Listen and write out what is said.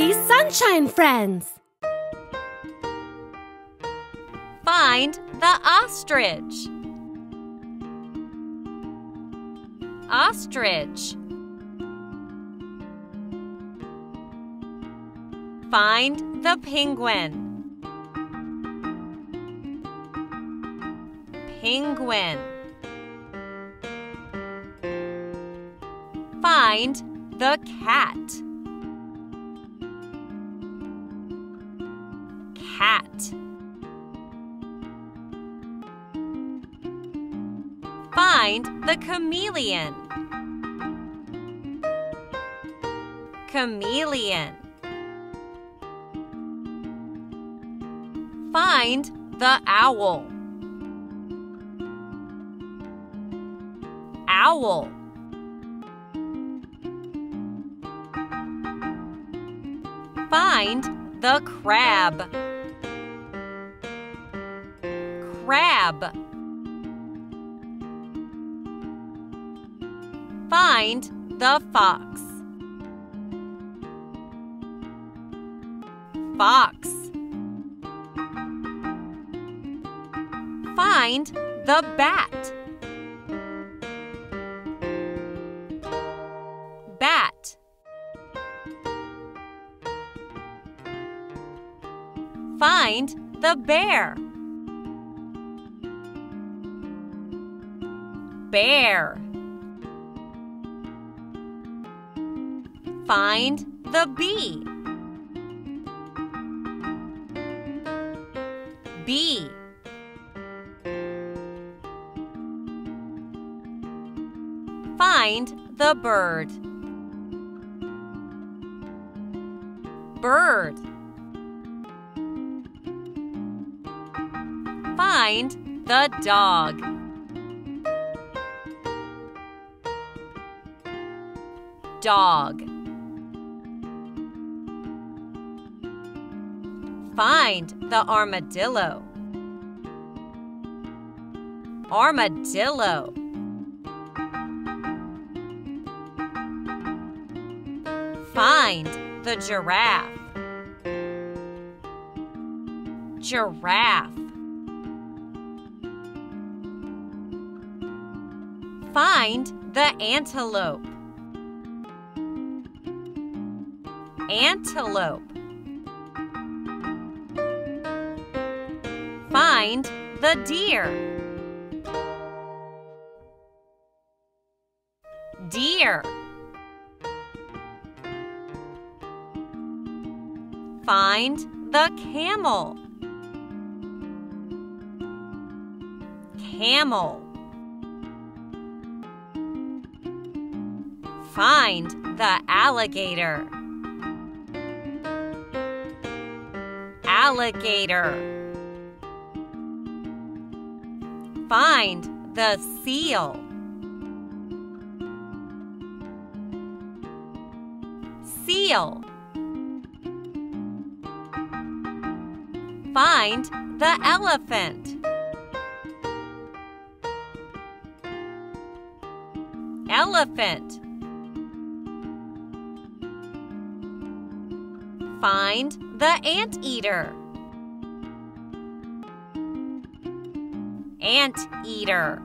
Happy Sunshine Friends. Find the ostrich. Ostrich. Find the penguin. Penguin. Find the cat. Cat. Find the chameleon. Chameleon. Find the owl. Owl. Find the crab. Crab. Find the fox. Fox. Find the bat. Bat. Find the bear. Bear. Find the bee. Bee. Find the bird. Bird. Find the dog. Dog. Find the armadillo. Armadillo. Find the giraffe. Giraffe. Find the antelope. Antelope. Find the deer. Deer. Find the camel. Camel. Find the alligator. Alligator. Find the seal. Seal. Find the elephant. Elephant. Find the anteater. Anteater.